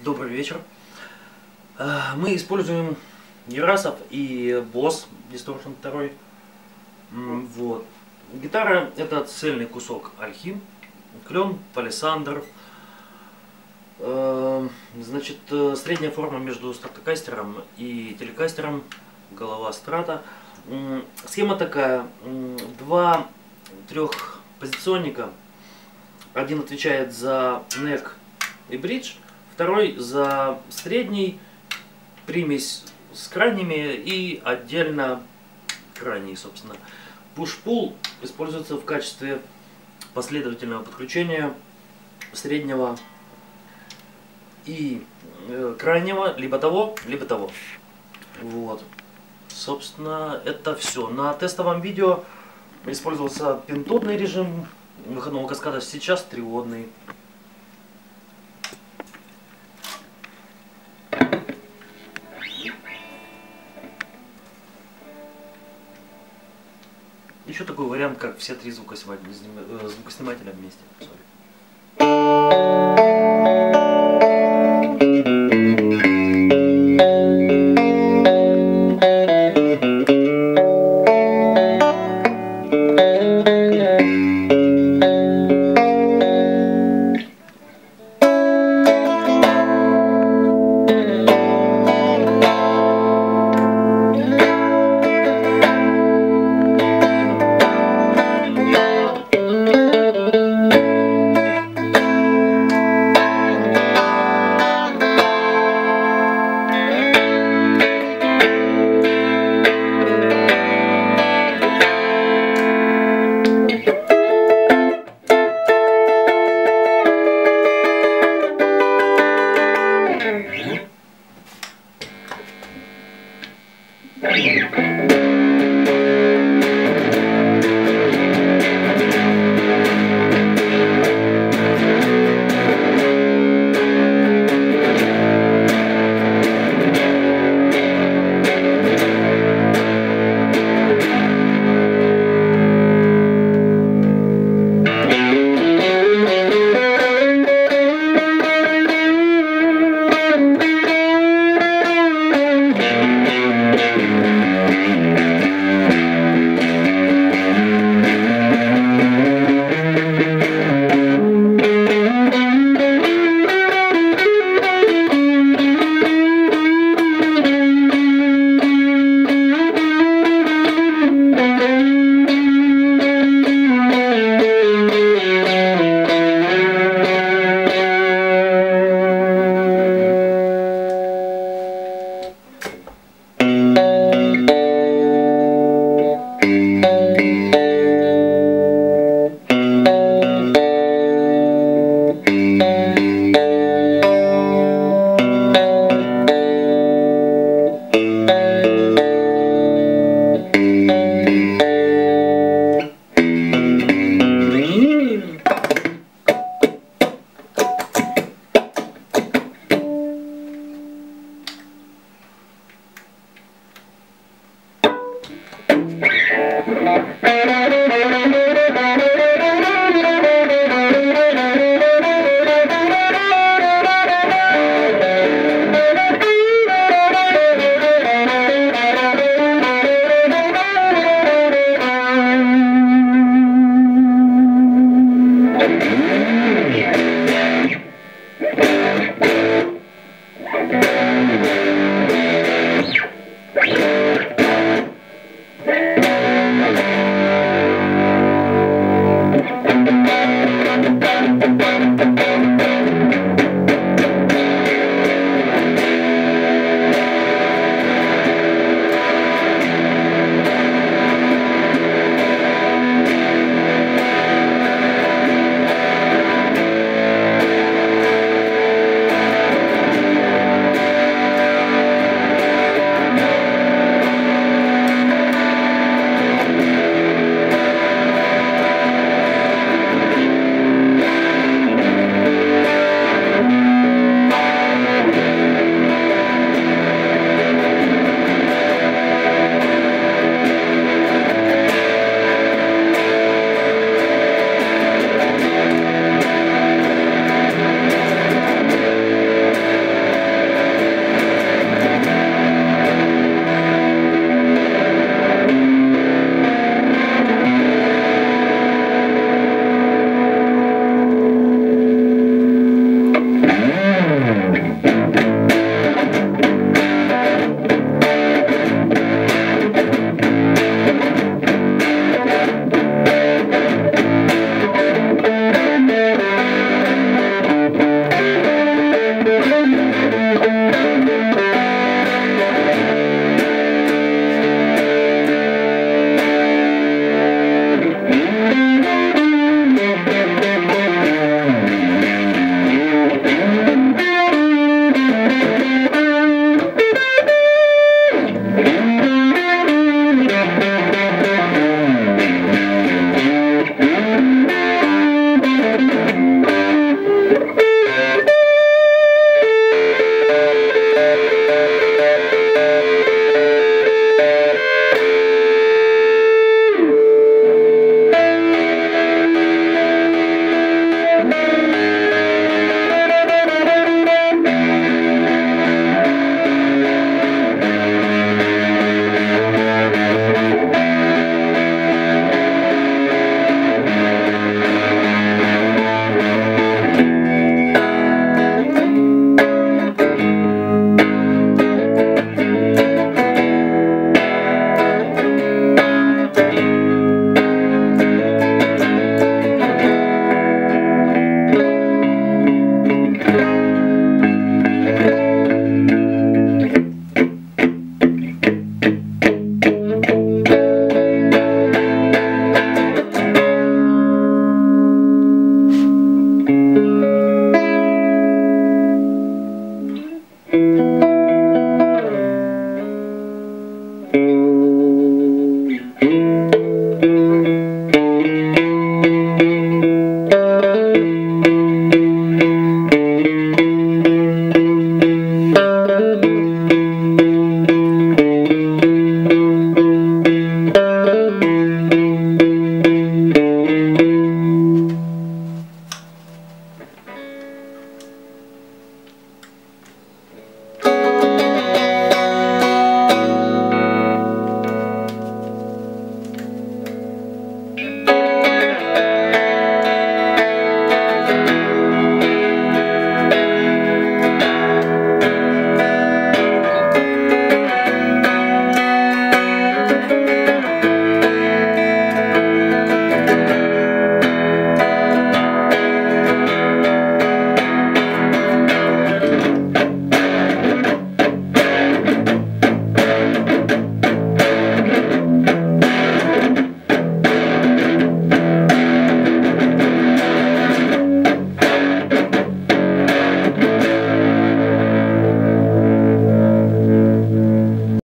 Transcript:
Добрый вечер. Э, Мы используем Ерасов и Boss Distortion 2. М, Вот. Гитара это цельный кусок альхи, клен, палисандр. Э, Значит, э, средняя форма между стратокастером и телекастером, голова страта. Схема такая, два трехпозиционника. Один отвечает за neck и бридж, второй за средний, примесь с крайними и отдельно крайний, собственно. Push-pull используется в качестве последовательного подключения среднего и э, крайнего, либо того, либо того. Вот. Собственно, это все. На тестовом видео использовался пентодный режим выходного каскада, сейчас триодный. Еще такой вариант, как все три звукоснимателя, звукоснимателя вместе. Sorry. Música